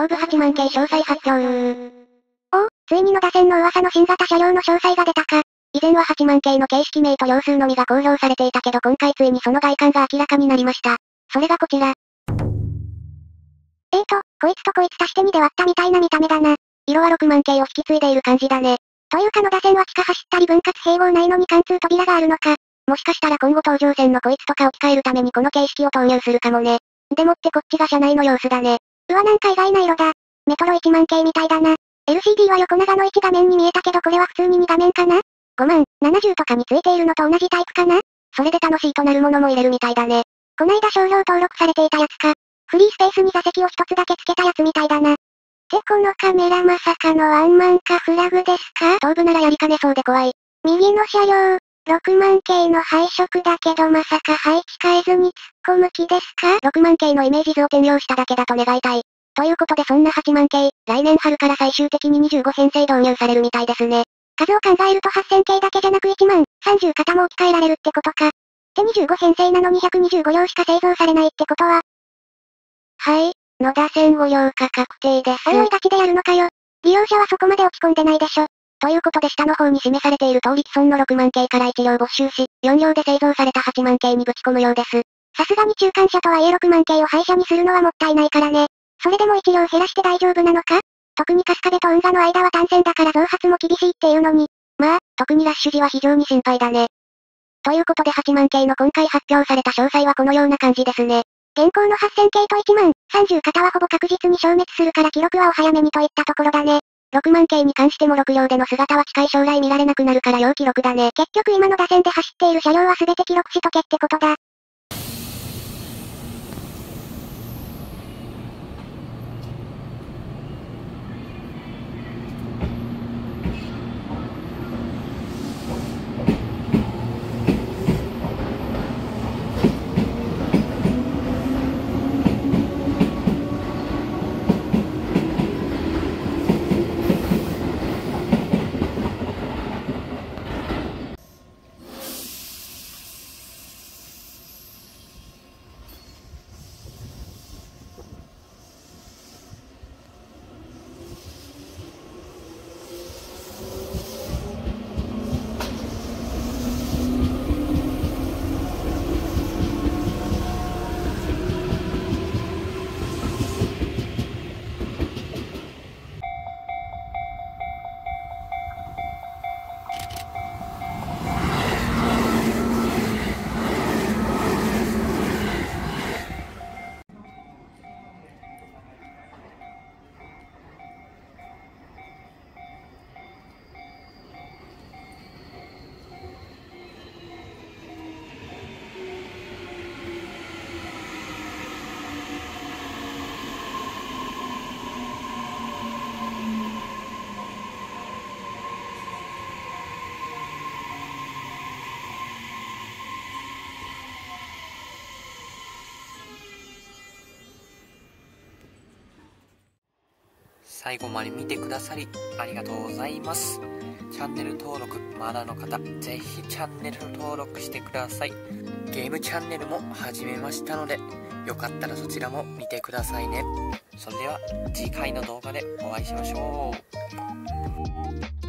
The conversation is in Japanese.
東部8万系詳細発表おお、ついに野田線の噂の新型車両の詳細が出たか。以前は8万系の形式名と両数のみが公表されていたけど今回ついにその外観が明らかになりました。それがこちら。えーと、こいつとこいつ足して2で割ったみたいな見た目だな。色は6万系を引き継いでいる感じだね。というか野田線は地下走ったり分割併合ないのに貫通扉があるのか。もしかしたら今後東上線のこいつとか置き換えるためにこの形式を投入するかもね。でもってこっちが車内の様子だね。うわなんか意外な色だ。メトロ1万系みたいだな。LCD は横長の1画面に見えたけどこれは普通に2画面かな ?5 万、70とかについているのと同じタイプかな？それで楽しいとなるものも入れるみたいだね。こないだ商標登録されていたやつか。フリースペースに座席を一つだけ付けたやつみたいだな。ってこのカメラまさかのワンマンかフラグですか？頭部ならやりかねそうで怖い。右の車両、6万系の配色だけどまさか配置変えずに突っ込む気ですか ?6 万系のイメージ図を転用しただけだと願いたい。ということでそんな8万系、来年春から最終的に25編成導入されるみたいですね。数を考えると8000系だけじゃなく1万、30型も置き換えられるってことか。で25編成なのに125両しか製造されないってことは？はい、野田線ご用価確定です。迷いがちでやるのかよ。利用者はそこまで落ち込んでないでしょ。ということで下の方に示されている通り既存の6万系から1両没収し、4両で製造された8万系にぶち込むようです。さすがに中間車とはいえ6万系を廃車にするのはもったいないからね。それでも1両減らして大丈夫なのか？特に春日部と運河の間は単線だから増発も厳しいっていうのに。まあ、特にラッシュ時は非常に心配だね。ということで8万系の今回発表された詳細はこのような感じですね。現行の8000系と1万、30型はほぼ確実に消滅するから記録はお早めにといったところだね。6万系に関しても6両での姿は近い将来見られなくなるから要記録だね。結局今の打線で走っている車両は全て記録しとけってことだ。最後まで見てくださりありがとうございます。チャンネル登録まだの方、ぜひチャンネル登録してください。ゲームチャンネルも始めましたので、よかったらそちらも見てくださいね。それでは次回の動画でお会いしましょう。